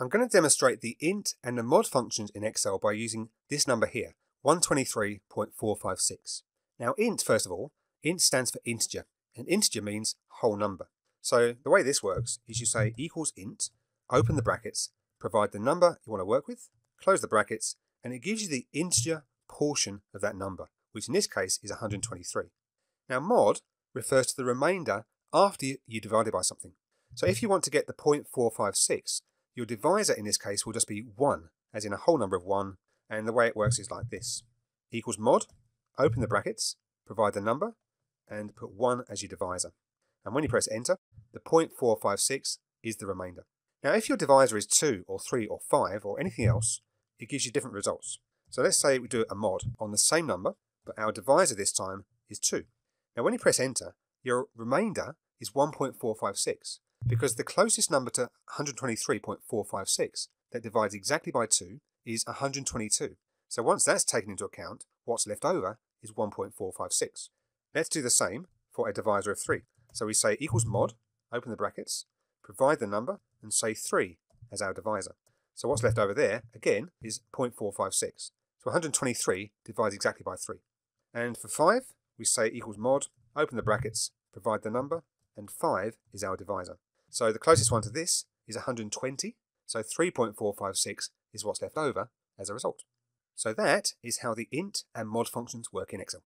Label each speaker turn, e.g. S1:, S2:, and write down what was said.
S1: I'm going to demonstrate the int and the mod functions in Excel by using this number here, 123.456. Now int, first of all, int stands for integer, and integer means whole number. So the way this works is you say equals int, open the brackets, provide the number you want to work with, close the brackets, and it gives you the integer portion of that number, which in this case is 123. Now mod refers to the remainder after you divide it by something. So if you want to get the 0.456, your divisor in this case will just be 1, as in a whole number of 1, and the way it works is like this. Equals mod, open the brackets, provide the number, and put 1 as your divisor. And when you press enter, the 0.456 is the remainder. Now if your divisor is 2 or 3 or 5 or anything else, it gives you different results. So let's say we do a mod on the same number, but our divisor this time is 2. Now when you press enter, your remainder is 1.456 because the closest number to 123.456 that divides exactly by 2 is 122. So once that's taken into account, what's left over is 1.456. Let's do the same for a divisor of 3. So we say equals mod, open the brackets, provide the number, and say 3 as our divisor. So what's left over there, again, is 0.456. So 123 divides exactly by 3. And for 5, we say equals mod, open the brackets, provide the number, and 5 is our divisor. So the closest one to this is 120, so 3.456 is what's left over as a result. So that is how the int and mod functions work in Excel.